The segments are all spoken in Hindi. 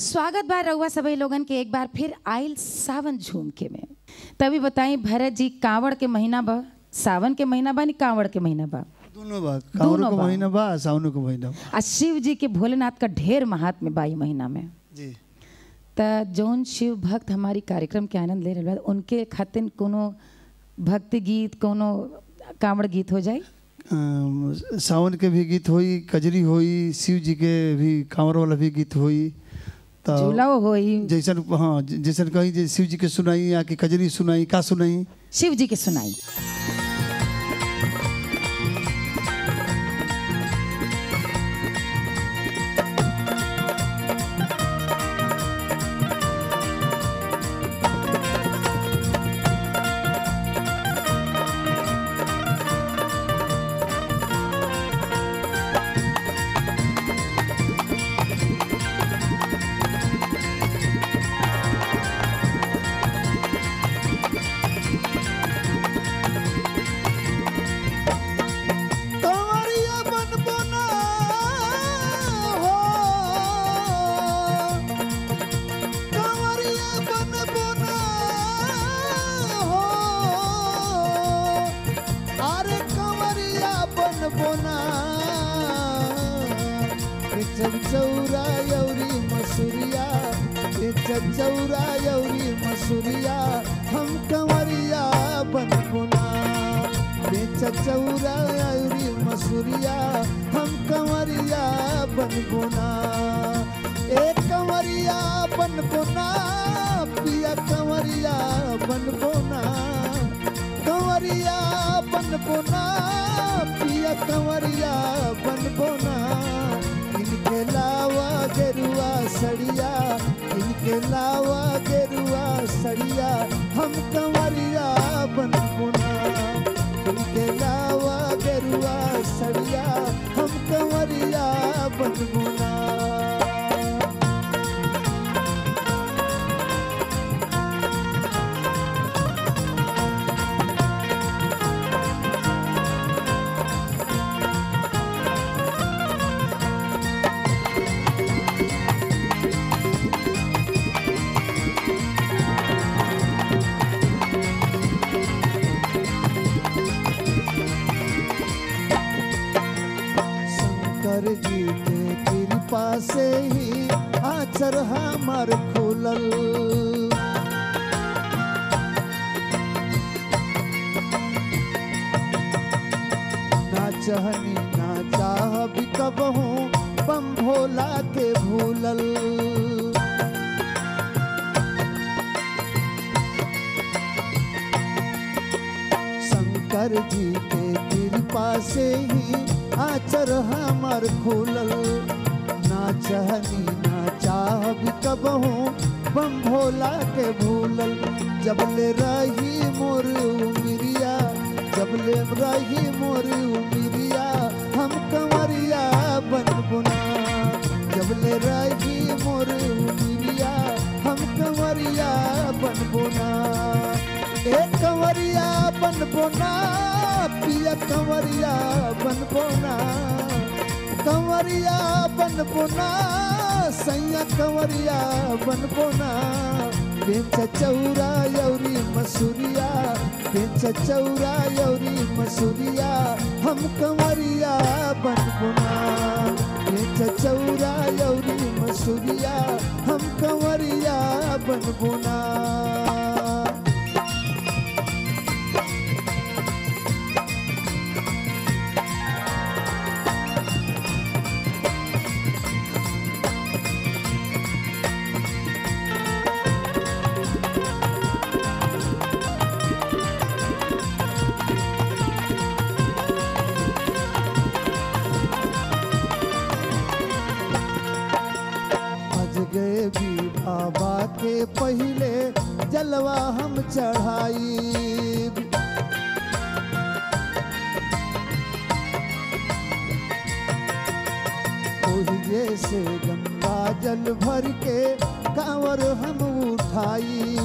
स्वागत बा रउआ सभी लोगन के एक बार फिर आइल सावन झूम के में। तभी बताई भरत जी कांवड़ के महीना बा सावन के महीना बा कांवड़ के महीना बा? दोनों बा कांवड़ को। महीना बा सावन को महीना बा। आ शिव जी के भोलेनाथ का ढेर महात्म्य बा महीना में। जी। त जौन शिव भक्त हमारी कार्यक्रम के आनंद ले रहे उनके खातिर कोनो भक्ति गीत कोनो कांवड़ गीत हो जाए सावन के भी गीत होई कजरी होई शिव जी के भी कांवर वाला भी गीत होई। तो जैसन हाँ जैसन कही शिव जी के सुनाई या कि कजरी सुनाई का सुनाई? शिव जी के सुनाई। बनबो ना बेचब चौरा यौरी मसूरिया बेचब चौरा यौरी मसूरिया, हम कंवरिया बनबो ना बेच चौरा अउरी मसूरिया, हम कंवरिया बनबोना ए कंवरिया बनबोना पिया कंवरिया बनबोना कंवरिया बनबोना पिया कंवरिया बनबोना इनके लावा गेरुआ सड़िया। इनके लावा गेरुआ सड़िया। हम कंवरिया बनबोना इनके लावा गेरुआ सड़िया। हम कंवरिया बनबोना शंकर जी के कृपा से ही आचर हमार खुलल। चाहनी, ना चाह भी कबहू, बम भोला के भूलल। शंकर जी के कृपा से ही आचर हमार खुलल। ना चाहनी, ना चाह भी कबहू बम भोला के भूलल। जब ले रही मोर उमिरिया, जब ले रही मोर उमिरिया, हम कंवरिया बनबुना जब ले रही मोर उमिरिया, हम कंवरिया बनबुना ए कंवरिया बनबोना पिया कंवरिया बनबोना कंवरिया बनबोना सैया कंवरिया बनबोना बेच चौरा, यौरी मसूरिया, बेच चौरा, यौरी मसूरिया, हम कंवरिया बनबोना बेच चौरा, यौरी मसूरिया, हम कंवरिया बनबोना भी बाबा के पहले जलवा हम चढ़ाई। जैसे गंगा जल भर के कांवर हम उठाई।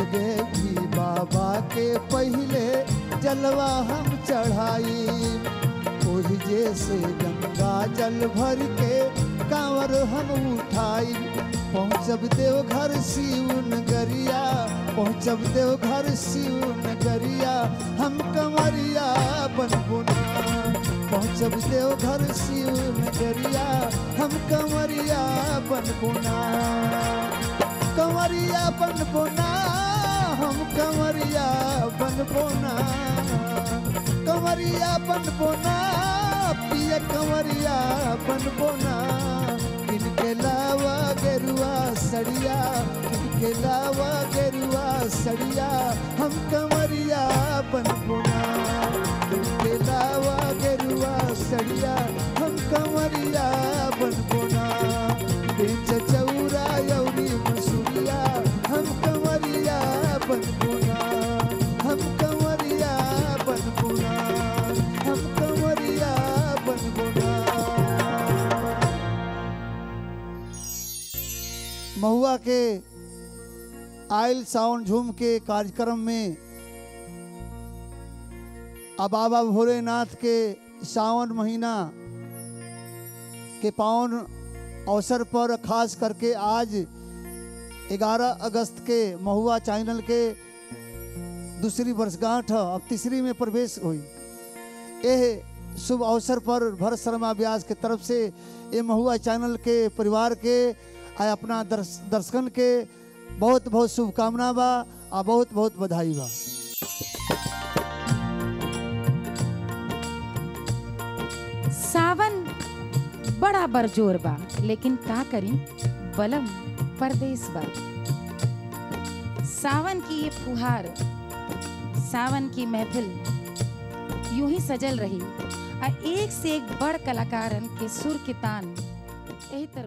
संगे भी बाबा के पहले जलवा हम चढ़ाई। ओहि जैसे गंगा जल भर के कांवर हम उठाई। पहुँचब देवघर शिव नगरिया पहुँचब देवघर शिव नगरिया हम कंवरिया बनबुना पहुँचब देवघर शिव नगरिया हम कंवरिया बनबुना कंवरिया बनबुना हम कंवरिया बनबुना कंवरिया बनबुना पिया कंवरिया बनबुना किनके लावा गेरुआ, सड़िया किनके लावा गेरुआ, सड़िया, हम कंवरिया बनबुना किनके लावा गेरुआ, सड़िया महुआ के आयल सावन झूम के कार्यक्रम में अब बाबा भोलेनाथ के सावन महीना के पावन अवसर पर खास करके आज 11 अगस्त के महुआ चैनल के दूसरी वर्षगांठ अब तीसरी में प्रवेश हुई। यह शुभ अवसर पर भरत शर्मा व्यास के तरफ़ से ये महुआ चैनल के परिवार के आ अपना दर्श, दर्शकन के बहुत बहुत शुभकामना बा आ बहुत बहुत बधाई बा। सावन बड़ा बरजोर बा लेकिन का करी? बलम परदेश बा। सावन की ये फुहार सावन की महफिल यूँ ही सजल रही। आ एक से एक बड़ कलाकारन के सुर के तान यही तर